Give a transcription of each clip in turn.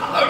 power.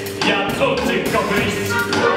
talvez.